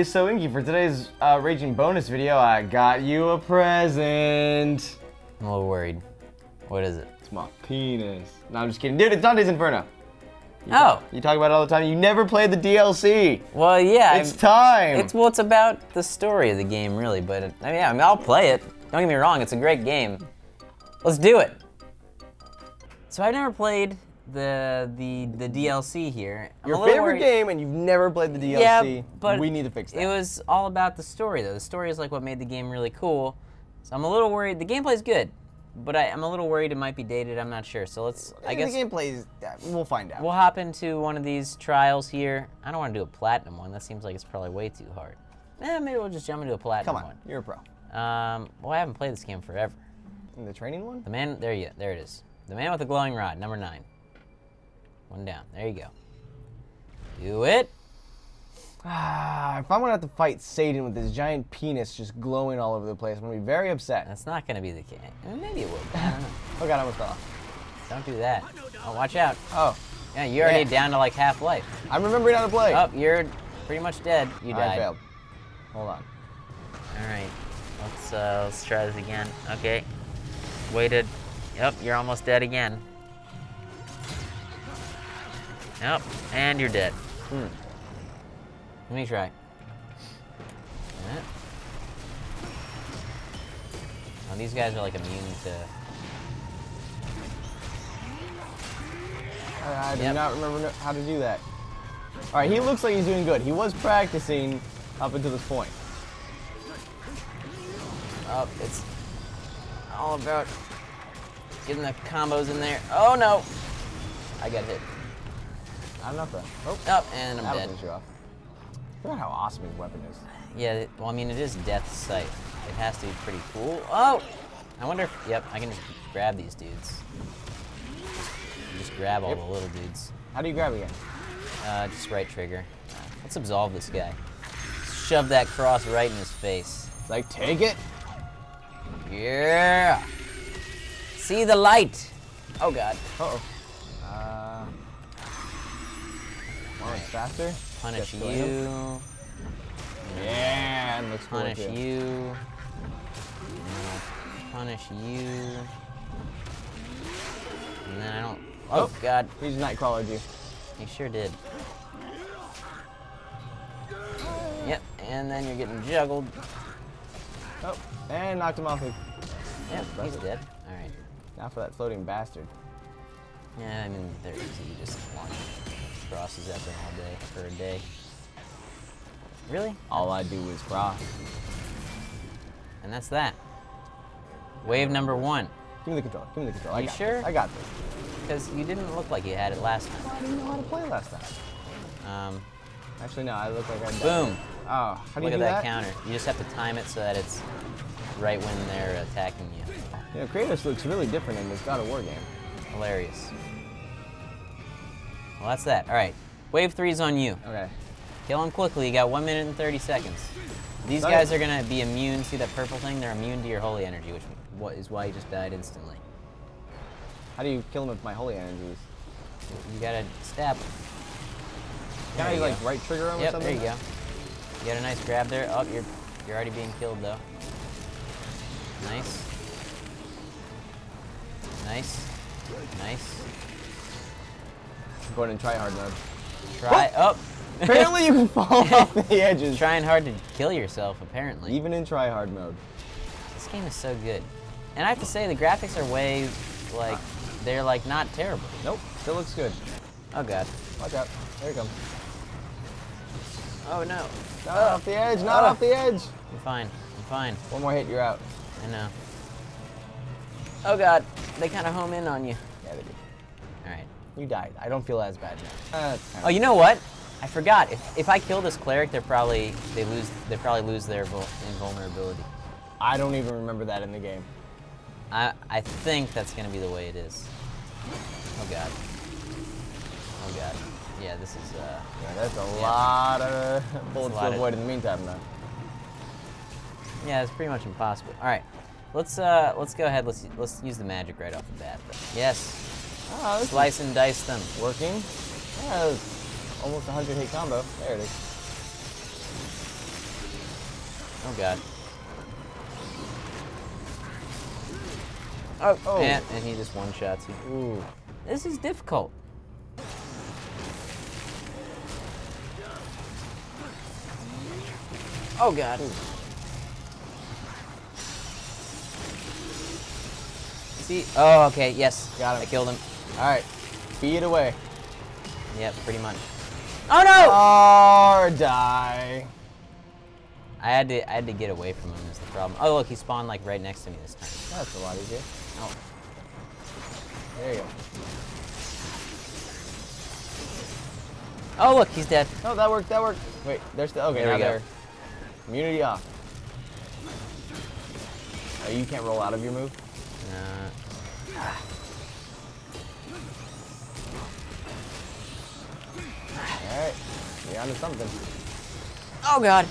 Hey, so Inky, for today's uh, Raging bonus video, I got you a present. I'm a little worried. What is it? It's my penis. No, I'm just kidding. Dude, it's Dante's Inferno. You oh. You talk about it all the time. You never played the DLC. Well, yeah. It's time. It's well, it's about the story of the game, really. But it, I mean, yeah, I mean, I'll play it. Don't get me wrong. It's a great game. Let's do it. So I've never played the the the DLC here. I'm Your favorite worried. game, and you've never played the DLC. Yeah, but we need to fix that. It was all about the story, though. The story is like what made the game really cool. So I'm a little worried. The gameplay's good, but I, am a little worried it might be dated. I'm not sure. So let's. I, I guess the gameplay's. We'll find out. We'll hop into one of these trials here. I don't want to do a platinum one. That seems like it's probably way too hard. Eh, maybe we'll just jump into a platinum one. Come on, one. you're a pro. Um, well, I haven't played this game forever. In the training one? The man. There you. There it is. The man with the glowing rod, number nine. One down. There you go. Do it. Ah, if I'm gonna have to fight Satan with this giant penis just glowing all over the place, I'm gonna be very upset. That's not gonna be the case. Maybe it will. I don't know. oh god, I almost fell off. Don't do that. Oh, watch out. Oh. Yeah, you're already down to like half life. I'm remembering how to play. Oh, you're pretty much dead. You died. I failed. Hold on. All right. Let's uh, let's try this again. Okay. Waited. Yep, you're almost dead again. Yep, and you're dead. Hmm. Let me try. Yeah. Oh, these guys are like immune to. I, I do yep. not remember how to do that. All right, he looks like he's doing good. He was practicing up until this point. Up, oh, it's all about getting the combos in there. Oh no! I got hit. Not enough though. Oh, oh and I'm dead. You off. Look how awesome his weapon is. Yeah, well, I mean, it is Death Scythe. It has to be pretty cool. Oh! I wonder if, yep, I can just grab these dudes. Just, just grab all yep. the little dudes. How do you grab again? Uh, just right trigger. Let's absolve this guy. Shove that cross right in his face. Like, take it? Yeah! See the light! Oh, God. Uh-oh. Oh, it's faster? Punish you. Yeah, looks Punish cool you. Punish you. And then I don't. Oh, oh God. He just nightcrawlered you. He sure did. Yep, and then you're getting juggled. Oh, and knocked him off. Yep, he's dead. All right. Now for that floating bastard. Yeah, I mean, they're easy. You just launch crosses at them all day for a day. Really? All I do is cross. And that's that. Wave number one. Give me the controller. Give me the controller. Are you sure? This. I got this. Because you didn't look like you had it last time. I didn't know how to play last time. Um, Actually, no. I look like I. Boom. Oh, how do look you do at that, counter. You just have to time it so that it's right when they're attacking you. Know, Kratos looks really different in this God of War game. Hilarious. Well, that's that. All right. Wave three's on you. Okay. Kill him quickly. You got one minute and 30 seconds. These guys are going to be immune. See that purple thing? They're immune to your holy energy, which is why you just died instantly. How do you kill them with my holy energies? You got to stab them. Can I, like, right trigger them yep, or something? there you go. You got a nice grab there. Oh, you're, you're already being killed, though. Nice. Nice. Nice. Going in try hard mode. Try up. Oh. apparently you can fall off the edges. Trying hard to kill yourself, apparently. Even in try hard mode. This game is so good. And I have to say, the graphics are way, like, they're, like, not terrible. Nope, still looks good. Oh, God. Watch out. There he comes. Oh, no. Not uh, off the edge, not uh, off the edge. I'm fine. I'm fine. One more hit, you're out. I know. Oh, God. They kind of home in on you. Yeah, they do. All right. You died. I don't feel as bad now. Uh, oh, you know what? I forgot. If, if I kill this cleric, they're probably they lose they probably lose their invulnerability. I don't even remember that in the game. I I think that's gonna be the way it is. Oh god. Oh god. Yeah, this is uh. Yeah, that's a yeah. lot of bullets to avoid in the meantime, though. Yeah, it's pretty much impossible. All right, let's uh let's go ahead. Let's let's use the magic right off the bat. Though. Yes. Oh, Slice and dice them. Working. Yeah, almost a 100 hit combo. There it is. Oh god. Oh, Oh. And, and he just one shots you. Ooh. This is difficult. Oh god. See? Oh, okay. Yes. Got him. I killed him. All right. Feed away. Yep, pretty much. Oh no! Or die. I had to I had to get away from him is the problem. Oh look, he spawned like right next to me this time. That's a lot easier. Oh. There you go. Oh look, he's dead. No, that worked. That worked. Wait, there's the okay. There now we go. they're immunity off. Oh, you can't roll out of your move. Uh, All right, you're onto something. oh god.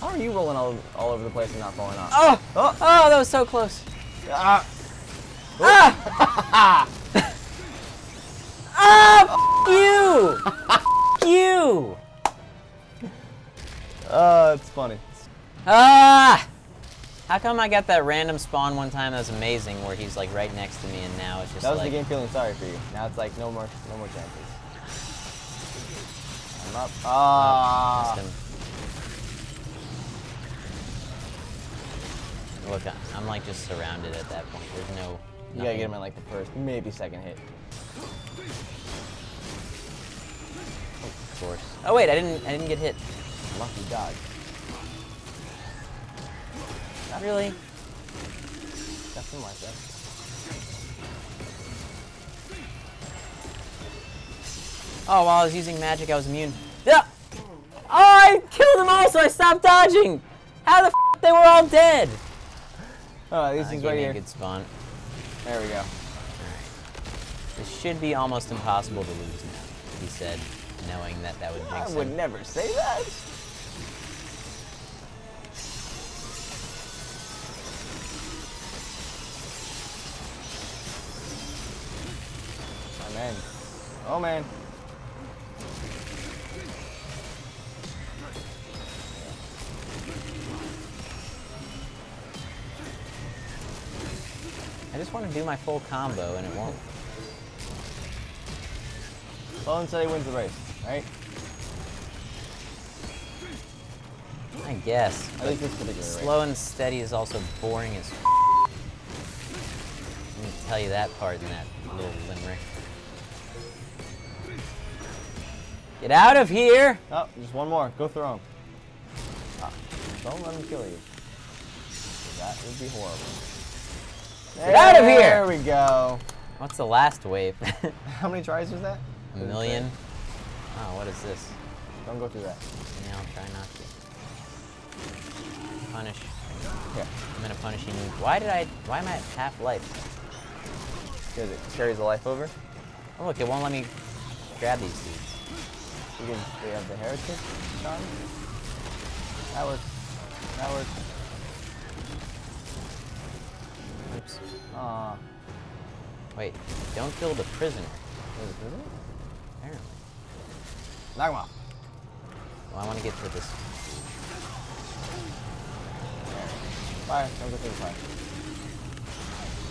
How are you rolling all, all over the place and not falling off? Oh! Oh! Oh, that was so close. Ah! Ah! ah! F you! F you! Oh, it's funny. Ah! How come I got that random spawn one time that was amazing where he's like right next to me and now it's just That was like the game feeling sorry for you. Now it's like no more, no more chances. I'm up. Ah! missed him. Look, I'm like just surrounded at that point. There's no. you gotta get him in like the first, maybe second hit. Of course. Oh wait, I didn't. I didn't get hit. Lucky dodge. Not really. Something like that. Oh, while I was using magic, I was immune. Yeah. Oh, I killed them all, so I stopped dodging. How the f they were all dead? Oh, this Uh, gave right here. good spawn. There we go. This should be almost impossible to lose now, he said, knowing that that would make sense. I would never say that. Man. Oh man. I just want to do my full combo, and it won't. Slow and steady wins the race, right? I guess. At least this particular Slow and steady is also boring as f- Let me tell you that part in that little limerick. Get out of here! Oh, just one more. Go through him. Ah, don't let him kill you. That would be horrible. Get out of here! There we go. What's the last wave? How many tries was that? A million? Oh, what is this? Don't go through that. Yeah, I'll try not to. Punish. Here, I'm gonna punish you. Why did I? Why am I at half life? because it carries the life over. Oh look, it won't let me grab these dudes. Because they have the heritage charm. That works. That works. Oops. Aw. Wait, don't kill the prisoner. Is it? Apparently. Knock him off. Well, I want to get to this. Fire. Don't go through the fire.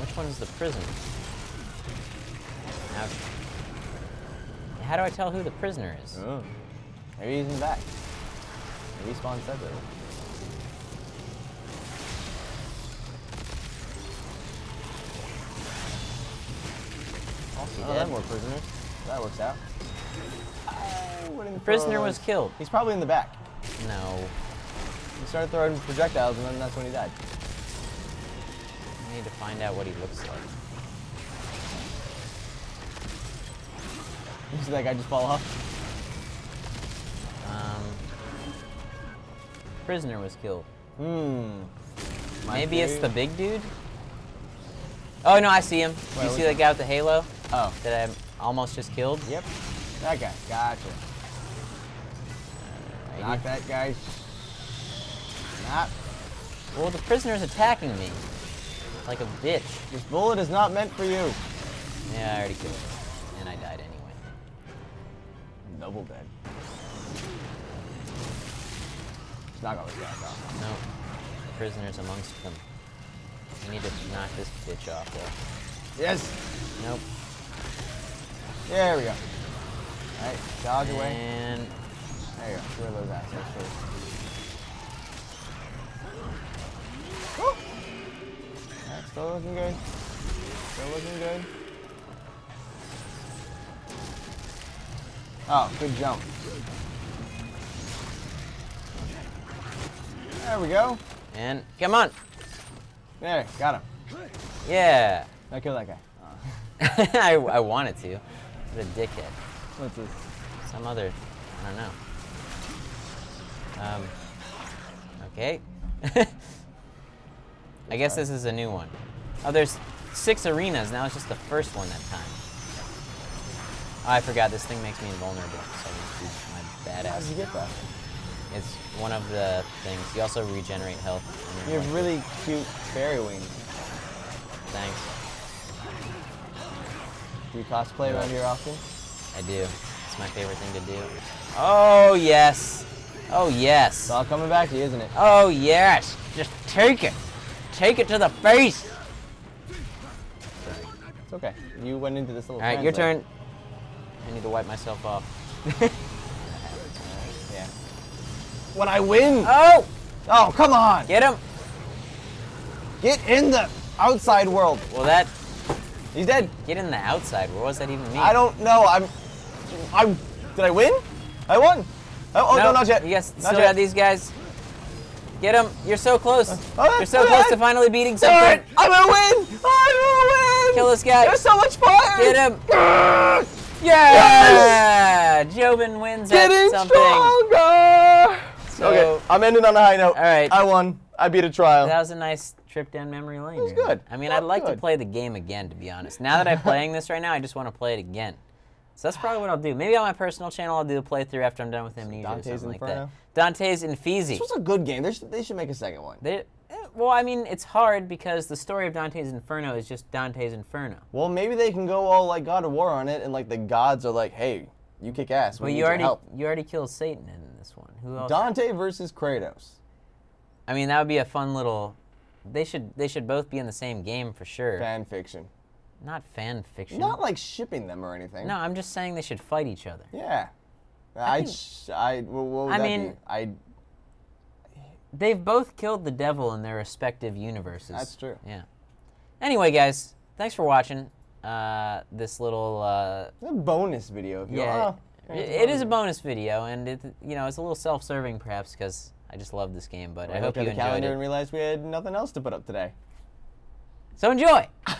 Which one is the prisoner? Ouch. How do I tell who the prisoner is? Oh. Maybe he's in the back. Maybe he spawned separately. Oh, dead? that more prisoners. That works out. I The prisoner was killed. He's probably in the back. No. He started throwing projectiles, and then that's when he died. I need to find out what he looks like. You see that guy just fall off? Um. Prisoner was killed. Hmm. Maybe it's the big dude? Oh no, I see him. Wait, you see that guy with the halo Oh. that I almost just killed? Yep. That guy. Gotcha. Alrighty. Knock that guy. Not. Well, the prisoner's attacking me. Like a bitch. This bullet is not meant for you. Yeah, I already killed him. Double dead. It's not gonna stand off. No. Prisoners amongst them. We need to knock this bitch off though. Yes. Nope. There we go. All right, dodge away. And There you go. Of those assets first. Alright, still looking good. Still looking good. Oh, good jump. There we go. and come on. There, got him. Yeah. Now kill that guy. Uh, I, I wanted to. What a dickhead. what's this? Some other, I don't know. Um, okay. I guess this is a new one. Oh, there's six arenas. Now it's just the first one that time. I forgot this thing makes me invulnerable. So I use my How did badass. you get that? It's one of the things. You also regenerate health. You have really cute fairy wings. Thanks. Do you cosplay around here often? I do. It's my favorite thing to do. Oh yes. Oh yes. It's all coming back to you, isn't it? Oh yes. Just take it. Take it to the face. It's okay. You went into this little. All right, your turn. I need to wipe myself off. Yeah. When I win. Oh! Oh, come on. Get him. Get in the outside world. Well, that He's dead. get in the outside. What does that even mean? I don't know. I'm. I'm. Did I win? I won. Oh, oh no, not yet. Guys Not still yet. these guys. Get him. You're so close. oh, You're so close to uh, finally beating Do something. I'm gonna win. I'm gonna win. Kill this guy. There's so much fire. Get him. Yeah! Joven wins at Getting something. stronger. So- okay, I'm ending on a high note. All right. I won. I beat a trial. That was a nice trip down memory lane. It was good. I mean, That I'd like to play the game again, to be honest. Now that I'm playing this right now, I just want to play it again. So that's probably what I'll do. Maybe on my personal channel, I'll do a playthrough after I'm done with Amnesia or Dante's something like that. Dante's Infizi. This was a good game. They should, they should make a second one. They, well, I mean, it's hard because the story of Dante's Inferno is just Dante's Inferno. Well, maybe they can go all like God of War on it, and like the gods are like, "Hey, you kick ass. We Well, you already help." you already killed Satan in this one. Who else? Dante versus Kratos. I mean, that would be a fun little. They should they should both be in the same game for sure. Fan fiction. Not fan fiction. Not like shipping them or anything. no, I'm just saying they should fight each other. Yeah. I, think- sh- I, what, what would I that mean- be? I, They've both killed the devil in their respective universes. That's true. Yeah. Anyway, guys, thanks for watching uh, this little. Uh, a bonus video. If you yeah. Oh, it- it's a bonus video, and it you know it's a little self-serving perhaps because I just love this game, but I, I hope you enjoyed calendar it. and realized we had nothing else to put up today. So enjoy.